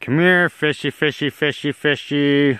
Come here, fishy, fishy, fishy, fishy.